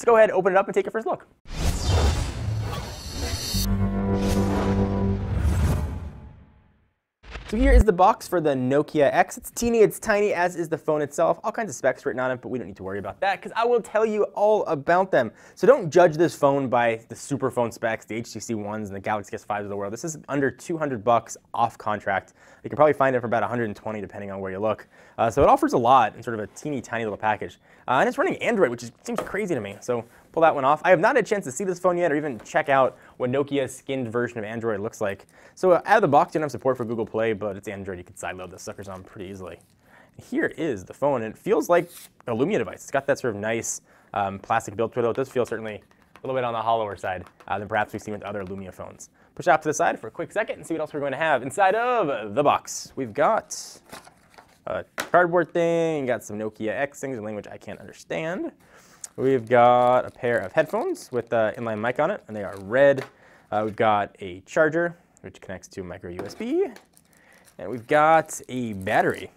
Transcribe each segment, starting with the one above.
Let's go ahead, open it up, and take a first look. So here is the box for the Nokia X. It's teeny, it's tiny, as is the phone itself. All kinds of specs written on it, but we don't need to worry about that because I will tell you all about them. So don't judge this phone by the super phone specs, the HTC ones and the Galaxy S5s of the world. This is under 200 bucks off contract. You can probably find it for about 120 depending on where you look. Uh, so it offers a lot in sort of a teeny tiny little package. Uh, and it's running Android, which is, seems crazy to me. So pull that one off. I have not had a chance to see this phone yet or even check out what Nokia's skinned version of Android looks like. So uh, out of the box, you don't have support for Google Play, but it's Android. You can sideload the suckers on pretty easily. Here is the phone, and it feels like a Lumia device. It's got that sort of nice um, plastic build to it, though it does feel certainly a little bit on the hollower side uh, than perhaps we've seen with other Lumia phones. Push out to the side for a quick second and see what else we're going to have inside of the box. We've got a cardboard thing, got some Nokia X things in language I can't understand. We've got a pair of headphones with the inline mic on it, and they are red. Uh, we've got a charger, which connects to micro USB. And we've got a battery.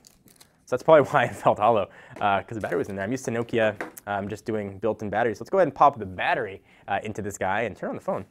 So that's probably why it felt hollow, because uh, the battery was in there. I'm used to Nokia um, just doing built-in batteries. So let's go ahead and pop the battery uh, into this guy and turn on the phone.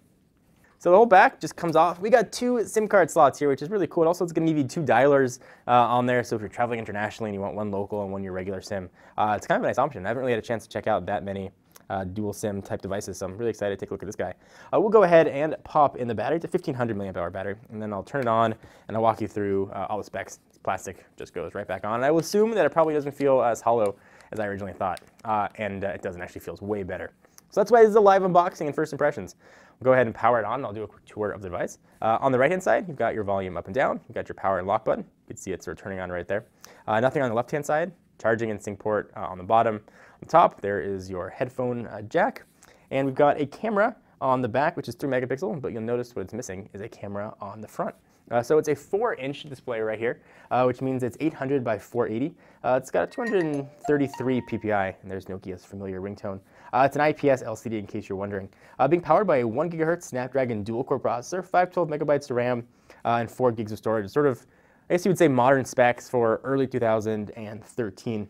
So the whole back just comes off. We got two SIM card slots here, which is really cool. also, it's going to give you two dialers uh, on there. So if you're traveling internationally and you want one local and one your regular SIM, uh, it's kind of a nice option. I haven't really had a chance to check out that many uh, dual SIM type devices, so I'm really excited to take a look at this guy. Uh, we'll go ahead and pop in the battery. It's a 1500 milliamp hour battery, and then I'll turn it on and I'll walk you through uh, all the specs. Plastic just goes right back on. And I will assume that it probably doesn't feel as hollow as I originally thought, uh, and it doesn't actually feels way better. So that's why this is a live unboxing and first impressions. We'll go ahead and power it on, and I'll do a quick tour of the device. Uh, on the right-hand side, you've got your volume up and down. You've got your power and lock button. You can see it's sort of turning on right there. Uh, nothing on the left-hand side. Charging and sync port uh, on the bottom. On the top, there is your headphone uh, jack. And we've got a camera on the back, which is 3 megapixel, but you'll notice what it's missing is a camera on the front. Uh, so it's a 4-inch display right here, uh, which means it's 800 by 480. Uh, it's got a 233 ppi, and there's Nokia's familiar ringtone. Uh, it's an IPS LCD in case you're wondering. Uh, being powered by a 1 gigahertz Snapdragon dual-core processor, 512 megabytes of RAM, uh, and 4 gigs of storage. Sort of, I guess you would say modern specs for early 2013.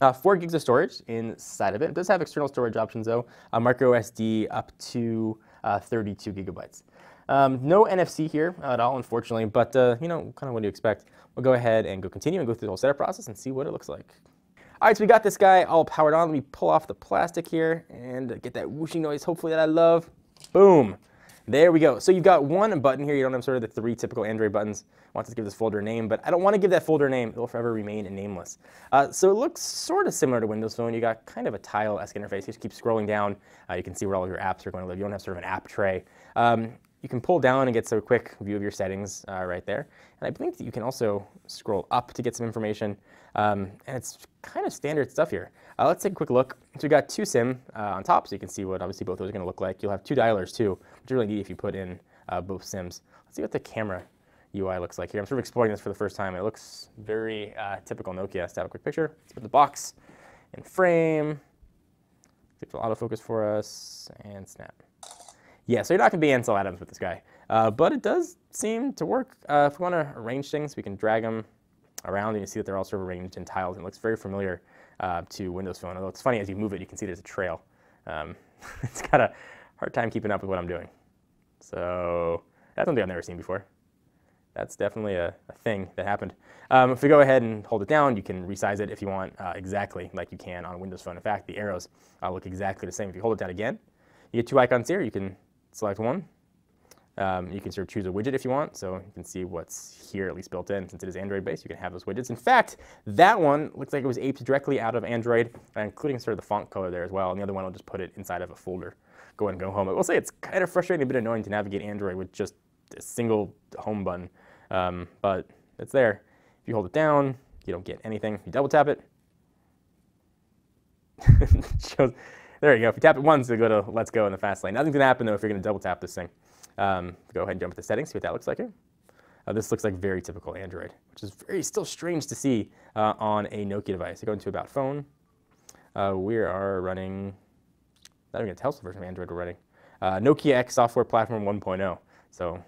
Uh, 4 gigs of storage inside of it. It does have external storage options though, uh, micro SD up to uh, 32 gigabytes. Um, no NFC here at all, unfortunately, but uh, you know, kind of what do you expect? We'll go ahead and go continue and go through the whole setup process and see what it looks like. All right, so we got this guy all powered on. Let me pull off the plastic here and get that whooshing noise, hopefully that I love. Boom. There we go. So you've got one button here. You don't have sort of the three typical Android buttons. I want to give this folder a name, but I don't want to give that folder a name. It will forever remain nameless. Uh, so it looks sort of similar to Windows Phone. You got kind of a tile-esque interface. You just keep scrolling down. Uh, you can see where all of your apps are going to live. You don't have sort of an app tray. Um, you can pull down and get a quick view of your settings uh, right there. And I believe that you can also scroll up to get some information. Um, and it's kind of standard stuff here. Uh, let's take a quick look. So we've got two SIM uh, on top, so you can see what obviously both those are going to look like. You'll have two dialers too, which is really neat if you put in uh, both SIMs. Let's see what the camera UI looks like here. I'm sort of exploring this for the first time. It looks very uh, typical Nokia. Let's have a quick picture. Let's put the box in frame. Take the autofocus for us and snap. Yeah, so you're not going to be Ansel Adams with this guy. Uh, but it does seem to work. Uh, if we want to arrange things, we can drag them around and you see that they're all sort of arranged in tiles and it looks very familiar uh, to Windows Phone. Although it's funny, as you move it, you can see there's a trail. Um, it's got a hard time keeping up with what I'm doing. So that's something I've never seen before. That's definitely a, a thing that happened. Um, if we go ahead and hold it down, you can resize it if you want uh, exactly like you can on Windows Phone. In fact, the arrows uh, look exactly the same. If you hold it down again, you get two icons here. You can select one. Um, you can sort of choose a widget if you want, so you can see what's here at least built in. Since it is Android-based, you can have those widgets. In fact, that one looks like it was aped directly out of Android, including sort of the font color there as well. And the other one will just put it inside of a folder. Go and go home. I will say it's kind of frustrating, a bit annoying to navigate Android with just a single home button, um, but it's there. If you hold it down, you don't get anything. You double tap it. shows, there you go. If you tap it once, it'll go to let's go in the fast lane. Nothing's going to happen, though, if you're going to double tap this thing. Um, go ahead and jump to the settings, see what that looks like here. Uh, this looks like very typical Android, which is very still strange to see uh, on a Nokia device. I go into About Phone. Uh, we are running, not even going to tell us the version of Android we're running. Uh, Nokia X Software Platform 1.0. So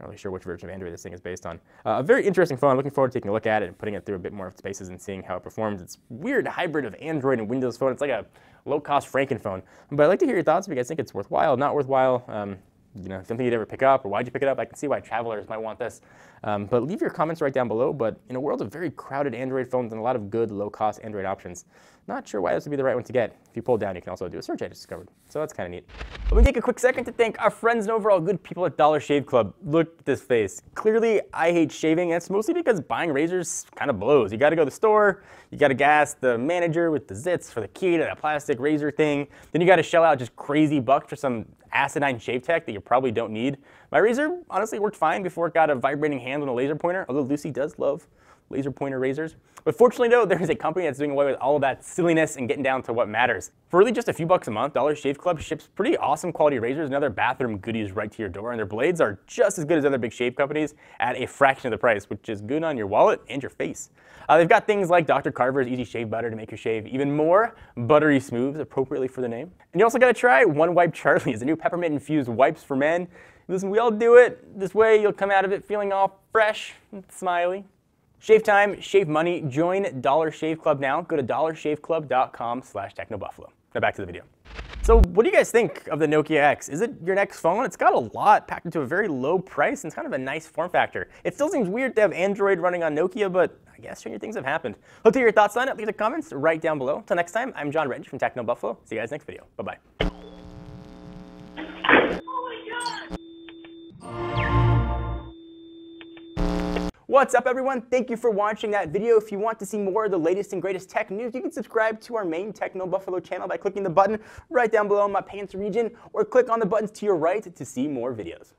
Not really sure which version of Android this thing is based on. Uh, a very interesting phone. Looking forward to taking a look at it and putting it through a bit more of its paces and seeing how it performs. It's weird hybrid of Android and Windows Phone. It's like a low-cost Frankenphone. But I'd like to hear your thoughts if you guys think it's worthwhile, not worthwhile. Um, you know, something you'd ever pick up, or why'd you pick it up? I can see why travelers might want this. Um, but leave your comments right down below. But in a world of very crowded Android phones and a lot of good low-cost Android options, not sure why this would be the right one to get. If you pull down, you can also do a search I just discovered. So that's kind of neat. Let me take a quick second to thank our friends and overall good people at Dollar Shave Club. Look at this face. Clearly, I hate shaving, and it's mostly because buying razors kind of blows. You got to go to the store, you got to gas the manager with the zits for the key to that plastic razor thing. Then you got to shell out just crazy bucks for some acidine shave tech that you probably don't need. My razor honestly worked fine before it got a vibrating hand and a laser pointer, although Lucy does love laser pointer razors. But fortunately though, there is a company that's doing away with all of that silliness and getting down to what matters. For really just a few bucks a month, Dollar Shave Club ships pretty awesome quality razors and other bathroom goodies right to your door, and their blades are just as good as other big shave companies at a fraction of the price, which is good on your wallet and your face. Uh, they've got things like Dr. Carver's Easy Shave Butter to make your shave even more buttery smooth, appropriately for the name. And you also gotta try One Wipe Charlie's, the new peppermint infused wipes for men. Listen, we all do it. This way you'll come out of it feeling all fresh and smiley. Shave time, shave money. Join Dollar Shave Club now. Go to dollarshaveclub.com slash technobuffalo. Now back to the video. So what do you guys think of the Nokia X? Is it your next phone? It's got a lot packed into a very low price and it's kind of a nice form factor. It still seems weird to have Android running on Nokia, but I guess stranger things have happened. Hope to hear your thoughts on it. Leave the comments right down below. Until next time, I'm Jon Rettinger from Techno Buffalo. See you guys next video. Bye-bye. Oh What's up everyone? Thank you for watching that video. If you want to see more of the latest and greatest tech news, you can subscribe to our main Techno Buffalo channel by clicking the button right down below in my pants region or click on the buttons to your right to see more videos.